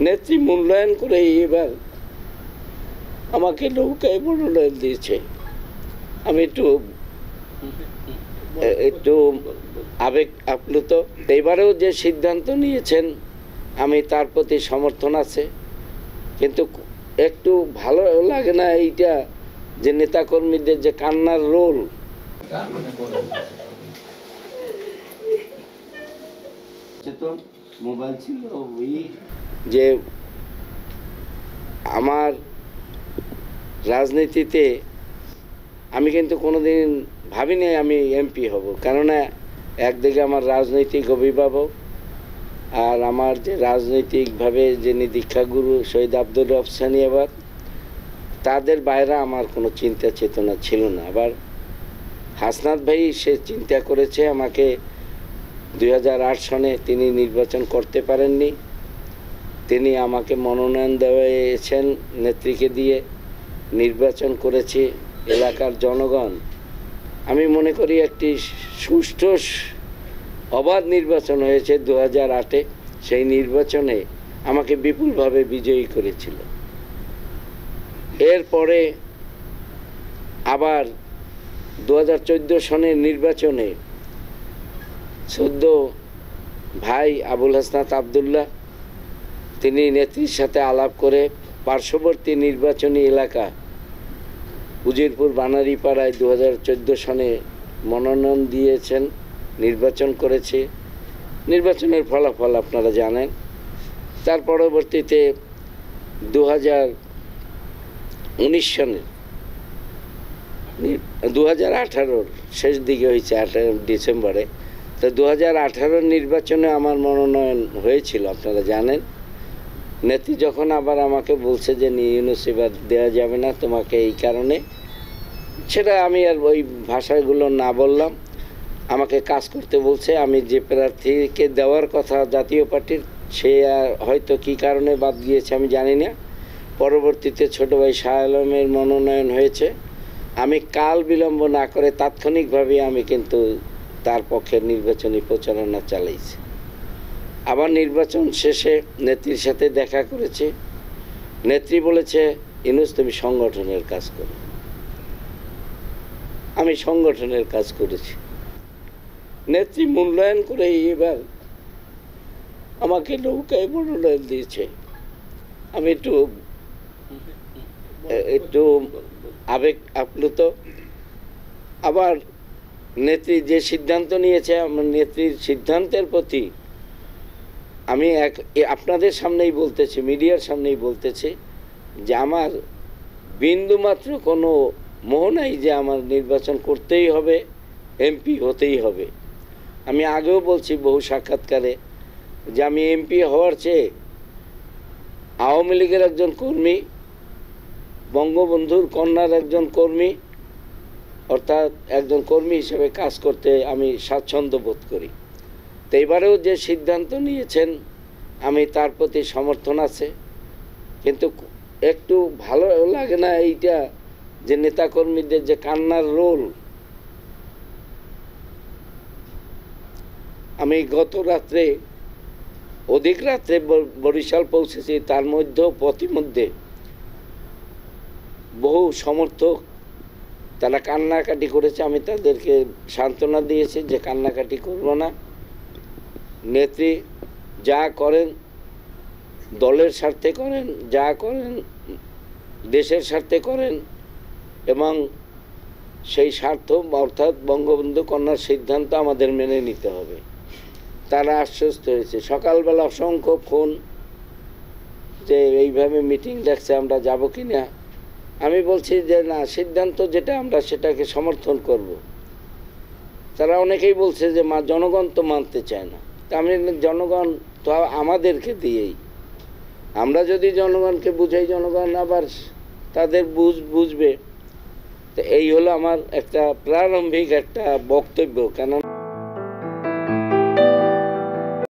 নেত্রী মূল্যায়ন করে এবার আমাকে নৌকায় মনোনয়ন দিয়েছে। আমি একটু একটু আবেগ আপ্লুত। এবারেও যে সিদ্ধান্ত নিয়েছেন, আমি তার প্রতি সমর্থন আছে। কিন্তু একটু ভালো লাগে না এইটা যে নেতাকর্মীদের যে কান্নার রোল। মোবাইল ছিল যে আমার রাজনীতিতে আমি কিন্তু কোনোদিন ভাবিনি আমি এমপি হব। কেননা একদিকে আমার রাজনৈতিক অভিভাবক আর আমার যে রাজনৈতিকভাবে যিনি দীক্ষাগুরু শহীদ আব্দুর রব সানিয়াবাদ তাদের বাইরে আমার কোনো চিন্তা চেতনা ছিল না। আবার হাসনাত ভাই সে চিন্তা করেছে আমাকে দু হাজার আট সনে তিনি নির্বাচন করতে পারেননি। তিনি আমাকে মনোনয়ন দেওয়াইছেন, নেত্রীকে দিয়ে নির্বাচন করেছি এলাকার জনগণ। আমি মনে করি একটি সুষ্ঠু অবাধ নির্বাচন হয়েছে দু হাজার আটে। সেই নির্বাচনে আমাকে বিপুলভাবে বিজয়ী করেছিল। এরপরে আবার দু হাজার চোদ্দ সনের নির্বাচনে সদ্য ভাই আবুল হাসনাত আবদুল্লাহ তিনি নেত্রীর সাথে আলাপ করে পার্শ্ববর্তী নির্বাচনী এলাকা উজিরপুর বানারিপাড়ায় দু হাজার চোদ্দ সনে মনোনয়ন দিয়েছেন, নির্বাচন করেছে। নির্বাচনের ফলাফল আপনারা জানেন। তার পরবর্তীতে দু হাজার উনিশ সনের দু হাজার আঠারোর শেষ দিকে হয়েছে আঠারো ডিসেম্বরে। তো দু হাজার আঠারোর নির্বাচনে আমার মনোনয়ন হয়েছিল, আপনারা জানেন। নেত্রী যখন আবার আমাকে বলছে যে ইউনুস এবার দেওয়া যাবে না তোমাকে এই কারণে, সেটা আমি আর ওই ভাষাগুলো না বললাম। আমাকে কাজ করতে বলছে, আমি যে প্রার্থীকে দেওয়ার কথা জাতীয় পার্টির, সে আর হয়তো কী কারণে বাদ গিয়েছে আমি জানি না। পরবর্তীতে ছোট ভাই শাহ আলমের মনোনয়ন হয়েছে। আমি কাল বিলম্ব না করে তাৎক্ষণিকভাবে আমি কিন্তু তার পক্ষে নির্বাচনী প্রচারণা চালাইছি। আবার নির্বাচন শেষে নেত্রীর সাথে দেখা করেছে। নেত্রী বলেছে, ইনুস, তুমি সংগঠনের কাজ করো। আমি সংগঠনের কাজ করেছি। নেত্রী মূল্যায়ন করে এবার আমাকে নৌকায় মনোনয়ন দিয়েছে। আমি একটু একটু আবেগ আপ্লুত। আবার নেত্রী যে সিদ্ধান্ত নিয়েছে, আমার নেত্রীর সিদ্ধান্তের প্রতি আমি এক আপনাদের সামনেই বলতেছি, মিডিয়ার সামনেই বলতেছি যে আমার বিন্দুমাত্র কোনো মোহ নাই যে আমার নির্বাচন করতেই হবে, এমপি হতেই হবে। আমি আগেও বলছি বহু সাক্ষাৎকারে যে আমি এমপি হওয়ার চেয়ে আওয়ামী লীগের একজন কর্মী, বঙ্গবন্ধুর কন্যার একজন কর্মী, অর্থাৎ একজন কর্মী হিসেবে কাজ করতে আমি স্বাচ্ছন্দ্য বোধ করি। তো এবারেও যে সিদ্ধান্ত নিয়েছেন, আমি তার প্রতি সমর্থন আছে। কিন্তু একটু ভালো লাগে না এইটা যে নেতাকর্মীদের যে কান্নার রোল। আমি গত রাত্রে, অধিক রাত্রে বরিশাল পৌঁছেছি, তার মধ্যেও পথিমধ্যে বহু সমর্থক তারা কান্নাকাটি করেছে। আমি তাদেরকে সান্ত্বনা দিয়েছি যে কান্নাকাটি করব না। নেত্রী যা করেন, দলের স্বার্থে করেন, যা করেন, দেশের স্বার্থে করেন, এবং সেই স্বার্থ অর্থাৎ বঙ্গবন্ধু কন্যার সিদ্ধান্ত আমাদের মেনে নিতে হবে। তারা আশ্বস্ত হয়েছে। সকালবেলা অসংখ্য ফোন যে এইভাবে মিটিং ডাকছে আমরা যাব কি না আমি বলছি যে, না, সিদ্ধান্ত যেটা আমরা সেটাকে সমর্থন করব। তারা অনেকেই বলছে যে, মা, জনগণ তো মানতে চায় না। আমি জনগণ তো আমাদেরকে দিয়েই। আমরা যদি জনগণকে বুঝাই, জনগণ আবার তাদের বুঝ, বুঝবে। তো এই হলো আমার একটা প্রারম্ভিক একটা বক্তব্য কেন